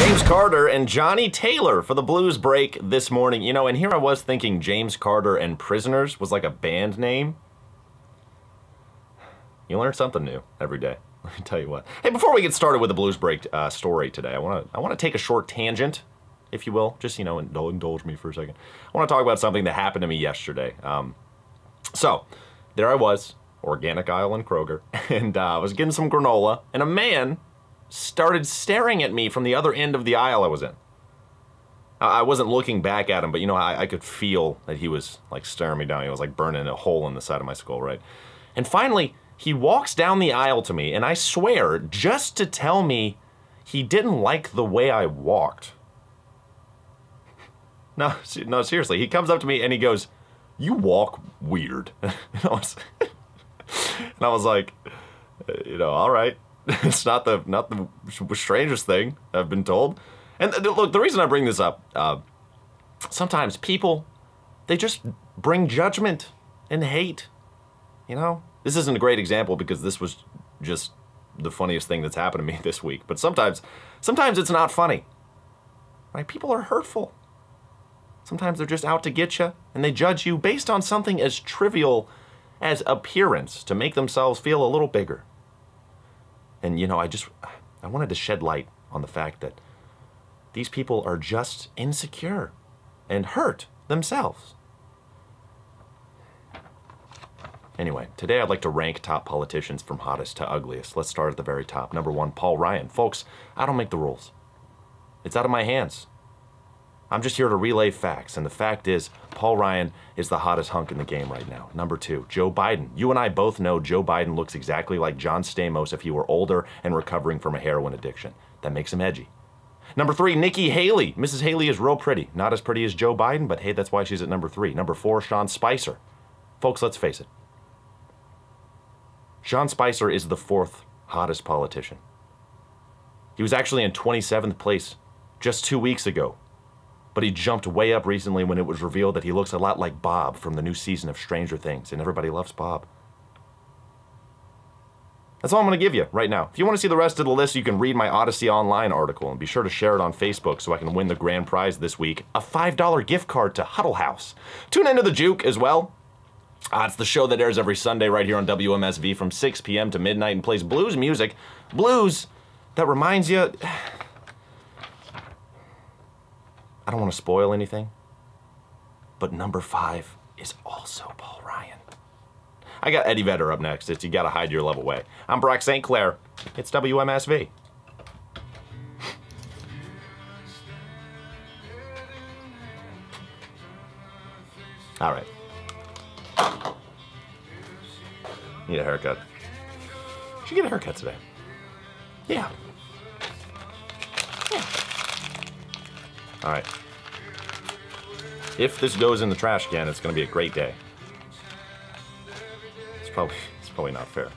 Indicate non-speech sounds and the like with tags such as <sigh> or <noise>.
James Carter and Johnny Taylor for the blues break this morning. You know, and here I was thinking James Carter and Prisoners was like a band name. You learn something new every day. <laughs> Let me tell you what. Hey, before we get started with the blues break uh, story today, I want to I want to take a short tangent, if you will. Just you know, indulge, indulge me for a second. I want to talk about something that happened to me yesterday. Um, so, there I was, organic in Kroger, <laughs> and uh, I was getting some granola, and a man started staring at me from the other end of the aisle I was in. I wasn't looking back at him, but you know, I, I, could feel that he was like staring me down. He was like burning a hole in the side of my skull, right? And finally, he walks down the aisle to me, and I swear, just to tell me he didn't like the way I walked. <laughs> No, no, seriously. He comes up to me and he goes, You walk weird. <laughs> and, I was, <laughs> and I was like, uh, You know, all right. <laughs> it's not the not the strangest thing I've been told. And look, the reason I bring this up, uh, sometimes people, they just bring judgment and hate. You know, this isn't a great example because this was just the funniest thing that's happened to me <laughs> this week. But sometimes, sometimes it's not funny. Right? People are hurtful. Sometimes they're just out to get you, and they judge you based on something as trivial as appearance to make themselves feel a little bigger. And you know, I just I wanted to shed light on the fact that these people are just insecure and hurt themselves. Anyway, today I'd like to rank top politicians from hottest to ugliest. Let's start at the very top. Number one, Paul Ryan. Folks, I don't make the rules. It's out of my hands. I'm just here to relay facts, and the fact is, Paul Ryan is the hottest hunk in the game right now. Number two, Joe Biden. You and I both know Joe Biden looks exactly like John Stamos if he were older and recovering from a heroin addiction. That makes him edgy. Number three, Nikki Haley. Mrs. Haley is real pretty. Not as pretty as Joe Biden, but hey, that's why she's at number three. Number four, Sean Spicer. Folks, let's face it. Sean Spicer is the fourth hottest politician. He was actually in 27th place just two weeks ago but he jumped way up recently when it was revealed that he looks a lot like Bob from the new season of Stranger Things, and everybody loves Bob. That's all I'm going to give you right now. If you want to see the rest of the list, you can read my Odyssey Online article and be sure to share it on Facebook so I can win the grand prize this week a $5 gift card to Huddle House. Tune into the Juke as well. Uh, it's the show that airs every Sunday right here on WMSV from 6 p.m. to midnight and plays blues music. Blues that reminds you. I don't want to spoil anything, but number five is also Paul Ryan. I got Eddie Vedder up next. It's You Gotta Hide Your Love Away. I'm Brock St. Clair. It's WMSV. All right. Need a haircut. Should get a haircut today. Yeah. Yeah. All right. If this goes in the trash can, it's going to be a great day. It's probably <laughs> it's probably not fair.